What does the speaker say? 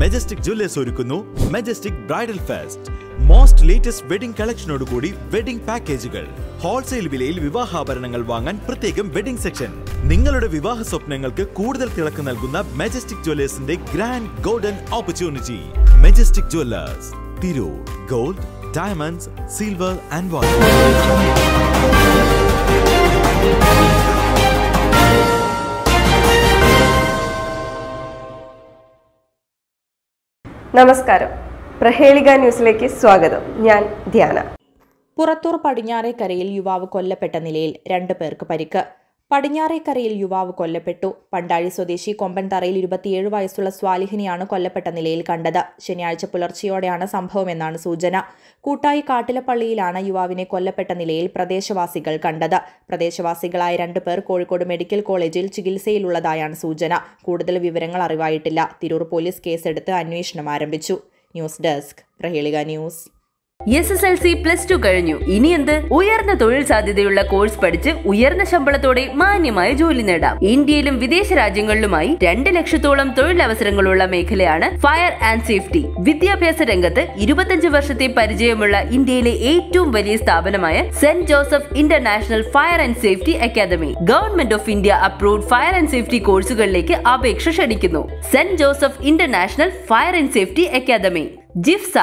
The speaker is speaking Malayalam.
മെജസ്റ്റിക് ജ്വല്ലേഴ്സ് ഒരുക്കുന്നു Majestic bridal fest most latest wedding കളക്ഷനോടുകൂടി wedding പാക്കേജുകൾ ഹോൾസെയിൽ വിലയിൽ വിവാഹാഭരണങ്ങൾ വാങ്ങാൻ പ്രത്യേകം വെഡിംഗ് സെക്ഷൻ നിങ്ങളുടെ വിവാഹ സ്വപ്നങ്ങൾക്ക് കൂടുതൽ തിളക്ക് നൽകുന്ന Majestic ജ്വല്ലേഴ്സിന്റെ grand golden opportunity Majestic Jewellers Tirur gold diamonds silver and water നമസ്കാരം. പ്രഹേളിക ന്യൂസിലേക്ക് സ്വാഗതം. ഞാൻ ധ്യാന. പുറത്തൂർ പടിഞ്ഞാറേക്കരയിൽ യുവാവ് കൊല്ലപ്പെട്ട നിലയിൽ രണ്ടു പേർക്ക് പരിക്ക്. പടിഞ്ഞാറേക്കരയിൽ യുവാവ് കൊല്ലപ്പെട്ടു. പണ്ടാഴി സ്വദേശി കൊമ്പൻതറയിൽ ഇരുപത്തിയേഴ് വയസ്സുള്ള സ്വാലിഹിനിയാണ് കൊല്ലപ്പെട്ട നിലയിൽ കണ്ടത്. ശനിയാഴ്ച പുലർച്ചെയോടെയാണ് സംഭവമെന്നാണ് സൂചന. കൂട്ടായി കാട്ടിലപ്പള്ളിയിലാണ് യുവാവിനെ കൊല്ലപ്പെട്ട നിലയിൽ പ്രദേശവാസികൾ കണ്ടത്. പ്രദേശവാസികളായ രണ്ടുപേർ കോഴിക്കോട് മെഡിക്കൽ കോളേജിൽ ചികിത്സയിലുള്ളതായാണ് സൂചന. കൂടുതൽ വിവരങ്ങൾ അറിവായിട്ടില്ല. തിരൂർ പോലീസ് കേസെടുത്ത് അന്വേഷണം ആരംഭിച്ചു. News desk Prahelika news. S S L C plus two കഴിഞ്ഞു. ഇനി എന്ത്? ഉയർന്ന തൊഴിൽ സാധ്യതയുള്ള കോഴ്സ് പഠിച്ച് ഉയർന്ന ശമ്പളത്തോടെ മാന്യമായ ജോലി നേടാം. ഇന്ത്യയിലും വിദേശ രാജ്യങ്ങളിലുമായി രണ്ട് ലക്ഷത്തോളം തൊഴിലവസരങ്ങളുള്ള മേഖലയാണ് ഫയർ ആൻഡ് സേഫ്റ്റി വിദ്യാഭ്യാസ രംഗത്ത് ഇരുപത്തഞ്ച് വർഷത്തെ പരിചയമുള്ള ഇന്ത്യയിലെ ഏറ്റവും വലിയ സ്ഥാപനമായ Saint Joseph International Fire and Safety Academy Government of India approved fire and safety കോഴ്സുകളിലേക്ക് അപേക്ഷ ക്ഷണിക്കുന്നു. Saint Joseph International Fire and Safety Academy ജിഫ്സ.